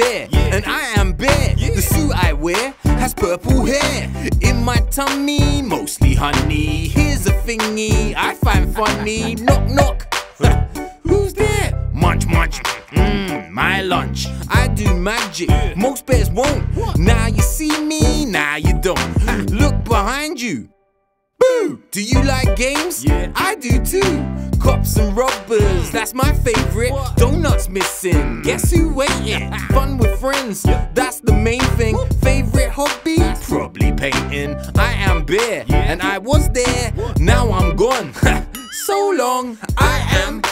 bear, yeah. and I am bare. Yeah. The suit I wear has purple hair. In my tummy, mostly honey. Here's a thingy I find funny. knock, knock. Who's there? Munch, munch. Mmm, my lunch. I do magic, yeah. most bears won't. What? Now you see me, now you don't. Look behind you. Boo! Do you like games? Yeah. I do too. Cops and robbers, that's my favorite. What? Donuts missing, guess who waiting? Fun friends, that's the main thing. Favorite hobby? Probably painting. I am Bear, and I was there. Now I'm gone. so long, I am.